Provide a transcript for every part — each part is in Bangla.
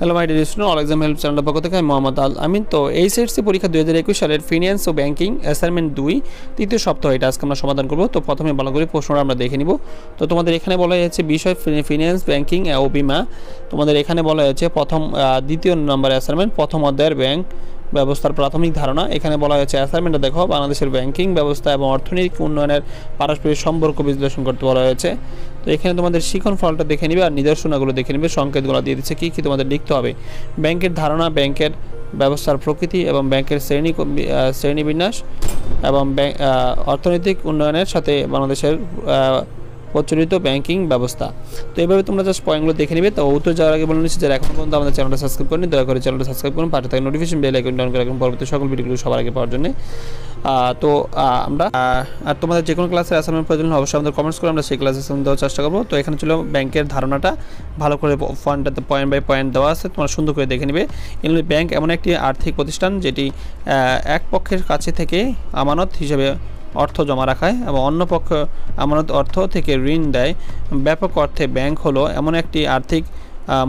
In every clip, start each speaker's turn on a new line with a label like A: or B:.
A: Hello my dear student all exam help চ্যানেলের পক্ষ থেকে আমি মোহাম্মদ আল আমিন। তো এই সেটসি পরীক্ষা দু হাজার একুশ সালের ফিনান্স ও ব্যাংকিং অ্যাসাইনমেন্ট দুই, তৃতীয় সপ্তাহ এটা আজকে আমরা সমাধান করব। তো প্রথমে ভালো করে প্রশ্নটা আমরা দেখে নিব। তো তোমাদের এখানে বলা হয়েছে বিষয় ফিনান্স ব্যাংকিং ও বিমা তোমাদের এখানে বলা হয়েছে প্রথম দ্বিতীয় নম্বর অ্যাসাইনমেন্ট প্রথম অধ্যায়ের ব্যাংক ব্যবস্থার প্রাথমিক ধারণা। এখানে বলা হয়েছে অ্যাসাইনমেন্টে দেখো, বাংলাদেশের ব্যাংকিং ব্যবস্থা এবং অর্থনৈতিক উন্নয়নের পারস্পরিক সম্পর্ক বিশ্লেষণ করতে বলা হয়েছে। তো এখানে তোমাদের শিখন ফলটা দেখে নিবে আর নিদর্শনাগুলো দেখে নিবে। সংকেতগুলো দিয়ে দিচ্ছে কী কী তোমাদের লিখতে হবে। ব্যাংকের ধারণা, ব্যাংকের ব্যবস্থার প্রকৃতি এবং ব্যাংকের শ্রেণি শ্রেণীবিন্যাস এবং অর্থনৈতিক উন্নয়নের সাথে বাংলাদেশের প্রচলিত ব্যাংকিং ব্যবস্থা। তো এইভাবে তোমরা জাস্ট পয়েন্টগুলো দেখে নিবে। তো উত্তর যাওয়ার আগে বলে নিচ্ছি, যারা এখন পর্যন্ত আমাদের চ্যানেলটা সাবস্ক্রাইব করেনি, দয়া করে চ্যানেলটা সাবস্ক্রাইব করুন। পাশে থাকে নোটিফিকেশন বেল আইকন ডাউন করে রাখুন। পরবর্তী সকল ভিডিওগুলো সবার আগে পাওয়ার জন্য। তো আমরা আর তোমাদের যে কোনো ক্লাসের অ্যাসাইনমেন্ট প্রয়োজন অবশ্যই আমাদের কমেন্টস করে আমরা সেই ক্লাসে দেওয়ার চেষ্টা করব। তো এখানে ছিল ব্যাংকের ধারণাটা। ভালো করে পয়েন্টটাতে পয়েন্ট বাই পয়েন্ট দেওয়া আছে। তোমরা সুন্দর করে দেখে নিবে। এগুলো ব্যাংক এমন একটি আর্থিক প্রতিষ্ঠান যেটি এক পক্ষের কাছে থেকে আমানত হিসেবে অর্থ জমা রাখায় এবং অন্য পক্ষ আমানত অর্থ থেকে ঋণ দেয়। ব্যাপক অর্থে ব্যাংক হলো এমন একটি আর্থিক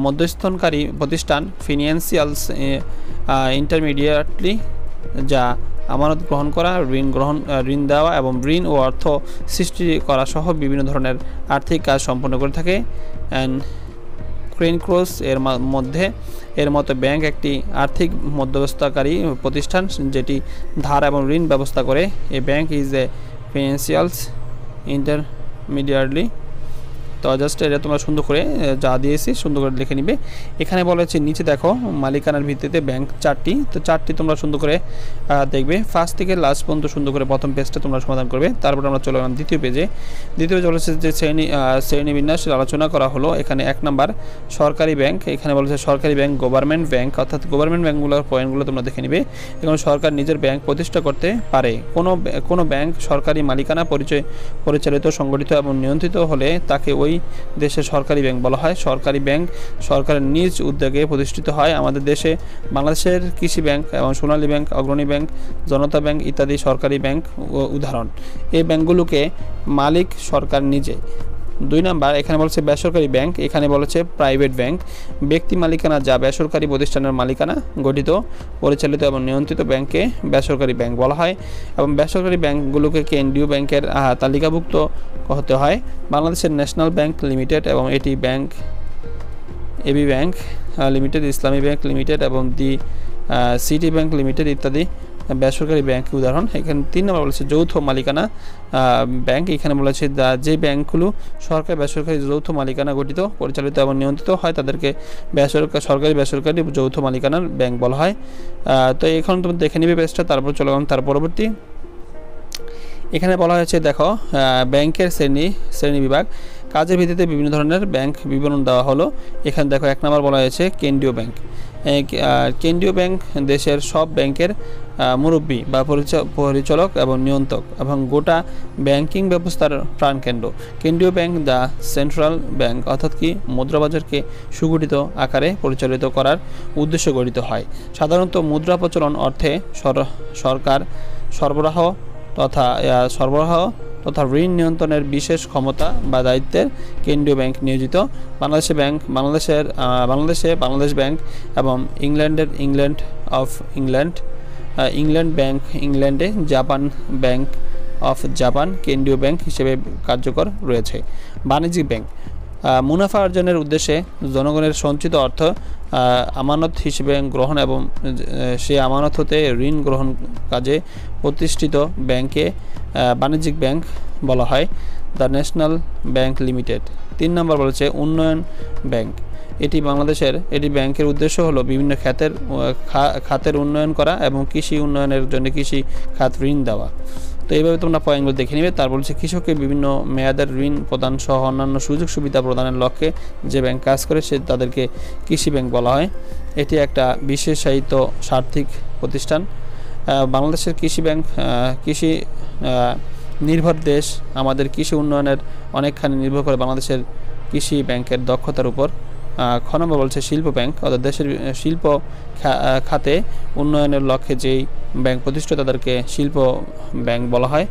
A: মধ্যস্থনকারী প্রতিষ্ঠান ফিনান্সিয়ালস ইন্টারমিডিয়েটলি যা আমানত গ্রহণ করা, ঋণ গ্রহণ ঋণ দেওয়া এবং ঋণ ও অর্থ সৃষ্টি করা সহ বিভিন্ন ধরনের আর্থিক কাজ সম্পন্ন করে থাকে। অ্যান্ড ক্রেন ক্রস এর মধ্যে এর মতো ব্যাংক একটি আর্থিক মধ্যস্থতাকারী প্রতিষ্ঠান যেটি ধার এবং ঋণ ব্যবস্থা করে। A bank is a financials intermediary তো জাস্ট এটা তোমরা সুন্দর করে যা দিয়েছি সুন্দর করে লিখে নিবে। এখানে বলা হচ্ছে নিচে দেখো মালিকানার ভিত্তিতে ব্যাংক চারটি। তো চারটি তোমরা সুন্দর করে দেখবে। ফার্স্ট থেকে লাস্ট পর্যন্ত সুন্দর করে প্রথম পেজটা তোমরা সমাধান করবে। তারপর আমরা চলে গেলাম দ্বিতীয় পেজে দ্বিতীয় পেজে বলেছে যে শ্রেণি আহ, শ্রেণীবিন্যাসের আলোচনা করা হলো। এখানে এক নাম্বার সরকারি ব্যাংক এখানে বলেছে সরকারি ব্যাংক গভর্নমেন্ট ব্যাংক অর্থাৎ গভর্নমেন্ট ব্যাংকগুলোর পয়েন্টগুলো তোমরা দেখে নিবে। এখানে সরকার নিজের ব্যাংক প্রতিষ্ঠা করতে পারে। কোনো কোনো ব্যাংক সরকারি মালিকানা পরিচয় পরিচালিত সংগঠিত এবং নিয়ন্ত্রিত হলে তাকে ওই দেশের সরকারি ব্যাংক বলা হয়। সরকারি ব্যাংক সরকারের নিজ উদ্যোগে প্রতিষ্ঠিত হয়। আমাদের দেশে বাংলাদেশের কৃষি ব্যাংক এবং Sonali bank, Agrani bank, Janata bank ইত্যাদি সরকারি ব্যাংক উদাহরণ। এই ব্যাংকগুলোকে মালিক সরকার নিজে দুই নাম্বার, এখানে বলছে বেসরকারি ব্যাংক, এখানে বলেছে প্রাইভেট ব্যাংক। ব্যক্তি মালিকানা যা বেসরকারি প্রতিষ্ঠানের মালিকানা গঠিত, পরিচালিত এবং নিয়ন্ত্রিত ব্যাংকে বেসরকারি ব্যাংক বলা হয় এবং বেসরকারি ব্যাংকগুলোকে কেন্দ্রীয় ব্যাংকের তালিকাভুক্ত হতে হয়। বাংলাদেশের ন্যাশনাল ব্যাংক লিমিটেড এবং এটি bank, AB bank limited, Islami bank limited এবং দি সিটি ব্যাংক লিমিটেড ইত্যাদি বেসরকারি ব্যাংক উদাহরণ। এখানে তিন নম্বর বলেছে যৌথ মালিকানা ব্যাংক। এখানে বলেছে যে ব্যাংকগুলো সরকারি, বেসরকারি যৌথ মালিকানা গঠিত, পরিচালিত এবং নিয়ন্ত্রিত হয়, তাদেরকে বেসরকারি, সরকারি, বেসরকারি যৌথ মালিকানার ব্যাংক বলা হয়। তো এখন তুমি দেখে নিবে পেজটা, তারপর চলে গেলাম তার পরবর্তী। এখানে বলা হয়েছে, দেখো ব্যাংকের শ্রেণি শ্রেণি বিভাগ। কাজের ভিত্তিতে বিভিন্ন ধরনের ব্যাংক বিবরণ দেওয়া হলো। এখানে দেখো এক নম্বর বলা হয়েছে কেন্দ্রীয় ব্যাংক। কেন্দ্রীয় ব্যাংক দেশের সব ব্যাংকের মুরব্বী বা পরিচা- পরিচালক এবং নিয়ন্ত্রক এবং গোটা ব্যাংকিং ব্যবস্থার প্রাণকেন্দ্র। কেন্দ্রীয় ব্যাংক দ্য সেন্ট্রাল ব্যাংক অর্থাৎ কি মুদ্রাবাজারকে সুগঠিত আকারে পরিচালিত করার উদ্দেশ্য গঠিত হয়। সাধারণত মুদ্রা প্রচলন অর্থে সর- সরকার সরবরাহ তথা সরবরাহ তথা ঋণ নিয়ন্ত্রণের বিশেষ ক্ষমতা বা দায়িত্বের কেন্দ্রীয় ব্যাংক নিয়োজিত। বাংলাদেশে ব্যাংক, বাংলাদেশের বাংলাদেশে বাংলাদেশ ব্যাংক এবং ইংল্যান্ডের England of England England bank ইংল্যান্ডে জাপান ব্যাংক অফ জাপান কেন্দ্রীয় ব্যাংক হিসেবে কার্যকর রয়েছে। বাণিজ্যিক ব্যাংক মুনাফা অর্জনের উদ্দেশ্যে জনগণের সঞ্চিত অর্থ আমানত হিসেবে গ্রহণ এবং সে আমানত হতে ঋণ গ্রহণ কাজে প্রতিষ্ঠিত ব্যাংকে বাণিজ্যিক ব্যাংক বলা হয়, দ্য ন্যাশনাল ব্যাংক লিমিটেড। তিন নম্বর বলেছে উন্নয়ন ব্যাংক। এটি বাংলাদেশের, এটি ব্যাংকের উদ্দেশ্য হলো বিভিন্ন খাতের খাতের উন্নয়ন করা এবং কৃষি উন্নয়নের জন্য কৃষি খাত ঋণ দেওয়া। তো এইভাবে তোমরা পয়েন্টগুলো দেখে নিবে। তার বলছে, কৃষককে বিভিন্ন মেয়াদের ঋণ প্রদান সহ অন্যান্য সুযোগ সুবিধা প্রদানের লক্ষ্যে যে ব্যাংক কাজ করে, সে তাদেরকে কৃষি ব্যাংক বলা হয়। এটি একটা বিশেষায়িত সার্থিক প্রতিষ্ঠান। বাংলাদেশের কৃষি ব্যাংক কৃষি নির্ভর দেশ। আমাদের কৃষি উন্নয়নের অনেকখানি নির্ভর করে বাংলাদেশের কৃষি ব্যাংকের দক্ষতার উপর। খ নম্বর বলছে, শিল্প ব্যাংক অর্থাৎ দেশের শিল্প খাতে উন্নয়নের লক্ষ্যে যেই ব্যাংক প্রতিষ্ঠিত তাদেরকে শিল্প ব্যাংক বলা হয়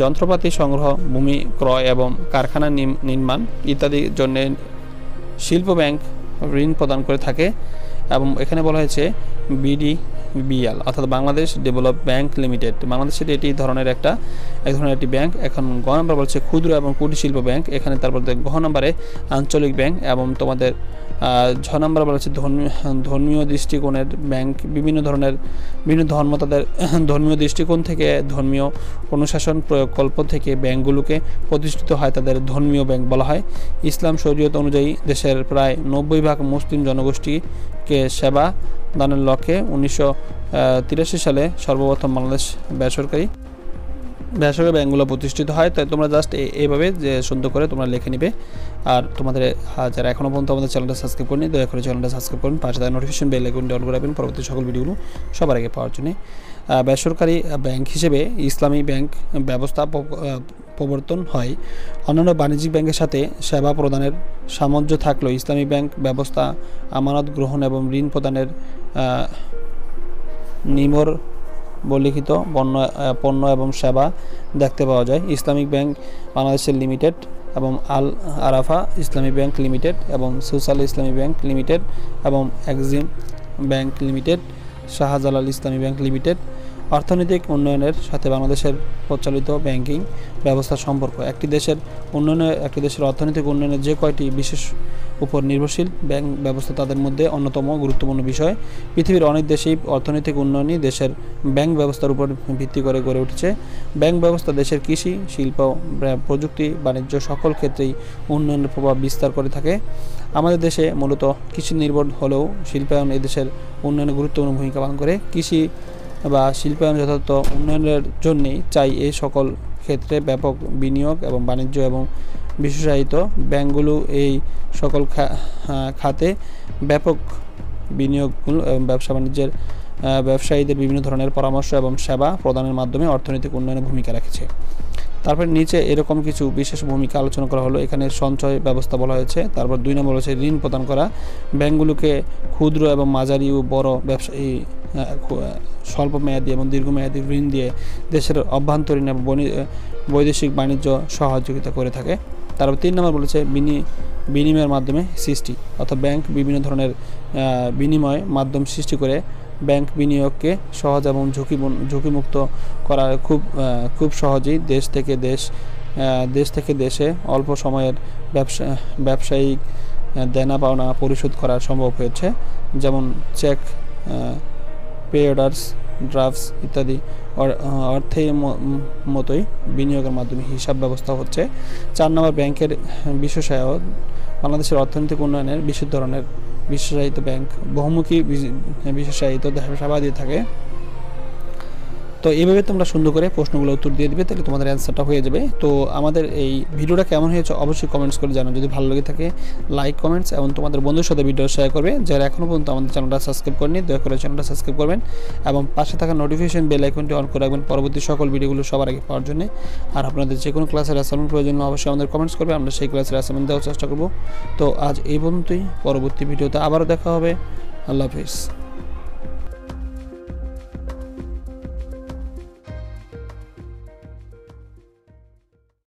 A: যন্ত্রপাতি সংগ্রহ, ভূমি ক্রয় এবং কারখানা নির্মাণ ইত্যাদির জন্য শিল্প ব্যাংক ঋণ প্রদান করে থাকে এবং এখানে বলা হয়েছে, বিডি বিএল, অর্থাৎ বাংলাদেশ ডেভেলপ ব্যাংক লিমিটেড। বাংলাদেশের এটি ধরনের একটা, এক ধরনের একটি ব্যাংক। এখন গ নম্বর বলছে ক্ষুদ্র এবং কুটির শিল্প ব্যাংক। এখানে তারপর ঘ নম্বরে আঞ্চলিক ব্যাংক এবং তোমাদের ছ নম্বর বলা হচ্ছে ধর্মীয় দৃষ্টিকোণের ব্যাংক। বিভিন্ন ধরনের, বিভিন্ন ধর্ম তাদের ধর্মীয় দৃষ্টিকোণ থেকে, ধর্মীয় অনুশাসন প্রকল্প থেকে ব্যাংকগুলোকে প্রতিষ্ঠিত হয় তাদের ধর্মীয় ব্যাংক বলা হয়। ইসলাম শরীয়ত অনুযায়ী দেশের প্রায় নব্বই ভাগ মুসলিম জনগোষ্ঠীকে সেবা দানের লক্ষ্যে উনিশশো তিরাশি সালে সর্বপ্রথম বাংলাদেশ বেসরকারি বেসরকারি ব্যাঙ্কগুলো প্রতিষ্ঠিত হয়। তাই তোমরা জাস্ট এইভাবে যে সুন্দর করে তোমরা লিখে নিবে। আর তোমাদের যারা এখনও পর্যন্ত আমাদের চ্যানেলটা সাবস্ক্রাইব করেনি, দয়া করে চ্যানেলটা সাবস্ক্রাইব করুন। পাশে তার নোটিফিকেশন বেল আইকনটি অন করে রাখবেন। পরবর্তী সকল ভিডিওগুলো সবার আগে পাওয়ার জন্য। বেসরকারি ব্যাংক হিসেবে ইসলামী ব্যাংক ব্যবস্থা প্রবর্তন হয়। অন্যান্য বাণিজ্যিক ব্যাংকের সাথে সেবা প্রদানের সামঞ্জস্য থাকলেও ইসলামী ব্যাংক ব্যবস্থা আমানত গ্রহণ এবং ঋণ প্রদানের নিমর বলিখিত পণ্য পণ্য এবং সেবা দেখতে পাওয়া যায়। ইসলামিক ব্যাংক বাংলাদেশের লিমিটেড এবং আল আরাফা ইসলামী ব্যাংক লিমিটেড এবং সোশ্যাল ইসলামী ব্যাংক লিমিটেড এবং Exim bank limited, Shahjalal Islami bank limited অর্থনৈতিক উন্নয়নের সাথে বাংলাদেশের প্রচলিত ব্যাংকিং ব্যবস্থার সম্পর্ক। একটি দেশের উন্নয়নে, একটি দেশের অর্থনৈতিক উন্নয়নের যে কয়টি বিশেষ উপর নির্ভরশীল ব্যাংক ব্যবস্থা তাদের মধ্যে অন্যতম গুরুত্বপূর্ণ বিষয়। পৃথিবীর অনেক দেশেই অর্থনৈতিক উন্নয়নই দেশের ব্যাংক ব্যবস্থার উপর ভিত্তি করে গড়ে উঠেছে। ব্যাংক ব্যবস্থা দেশের কৃষি, শিল্প প্রযুক্তি, বাণিজ্য সকল ক্ষেত্রেই উন্নয়নের প্রভাব বিস্তার করে থাকে। আমাদের দেশে মূলত কৃষি নির্ভর হলেও শিল্পায়ন এদেশের উন্নয়নে গুরুত্বপূর্ণ ভূমিকা পালন করে। কৃষি বা শিল্পায়ন যথার্থ উন্নয়নের জন্যেই চাই এই সকল ক্ষেত্রে ব্যাপক বিনিয়োগ এবং বাণিজ্য এবং বিশেষায়িত ব্যাংকগুলো এই সকল খাতে ব্যাপক বিনিয়োগগুলো এবং ব্যবসা বাণিজ্যের ব্যবসায়ীদের বিভিন্ন ধরনের পরামর্শ এবং সেবা প্রদানের মাধ্যমে অর্থনৈতিক উন্নয়নে ভূমিকা রেখেছে। তারপর নিচে এরকম কিছু বিশেষ ভূমিকা আলোচনা করা হলো। এখানে সঞ্চয় ব্যবস্থা বলা হয়েছে। তারপর দুই নম্বর হচ্ছে ঋণ প্রদান করা। ব্যাংকগুলোকে ক্ষুদ্র এবং মাঝারি ও বড় ব্যবসায়ী স্বল্প মেয়াদী এবং দীর্ঘমেয়াদী ঋণ দিয়ে দেশের অভ্যন্তরীণ এবং বৈদেশিক বাণিজ্য সহযোগিতা করে থাকে। তারপর তিন নম্বর বলেছে বিনি বিনিময়ের মাধ্যমে সৃষ্টি অর্থাৎ ব্যাংক বিভিন্ন ধরনের বিনিময় মাধ্যম সৃষ্টি করে ব্যাংক বিনিয়োগকে সহজ এবং ঝুঁকি ঝুঁকিমুক্ত করা খুব খুব সহজেই দেশ থেকে দেশ দেশ থেকে দেশে অল্প সময়ের ব্যবসা, ব্যবসায়িক দেনা পাওনা পরিশোধ করা সম্ভব হয়েছে। যেমন চেক পে অর্ডার্স ড্রাফটস ইত্যাদি অর্থের মতোই বিনিয়োগের মাধ্যমে হিসাব ব্যবস্থা হচ্ছে। চার নম্বর ব্যাংকের বিশেষায়ক বাংলাদেশের অর্থনৈতিক উন্নয়নের বিশেষ ধরনের বিশেষায়িত ব্যাংক বহুমুখী বিশেষায়িত সেবা দিয়ে থাকে। তো এইভাবে তোমরা সুন্দর করে প্রশ্নগুলো উত্তর দিয়ে দিবে, তাহলে তোমাদের অ্যান্সারটা হয়ে যাবে। তো আমাদের এই ভিডিওটা কেমন হয়েছে অবশ্যই কমেন্টস করে জানো যদি ভালো লেগে থাকে লাইক কমেন্টস এবং তোমাদের বন্ধুর সাথে ভিডিও শেয়ার করবে। যারা এখনও পর্যন্ত আমাদের চ্যানেলটা সাবস্ক্রাইব করেনি দয়া করে চ্যানেলটা সাবস্ক্রাইব করবেন এবং পাশে থাকা নোটিফিকেশন বেল আইকনটি অন করে রাখবেন পরবর্তী সকল ভিডিওগুলো সবার আগে পাওয়ার জন্য। আর আপনাদের যে কোনো ক্লাসের অ্যাসাইনমেন্ট প্রয়োজন অবশ্যই আমাদের কমেন্টস করবে, আমরা সেই ক্লাসের অ্যাসাইনমেন্ট দেওয়ার চেষ্টা করব। তো আজ এই পর্যন্তই, পরবর্তী ভিডিওতে আবারও দেখা হবে। আল্লাহ হাফিজ।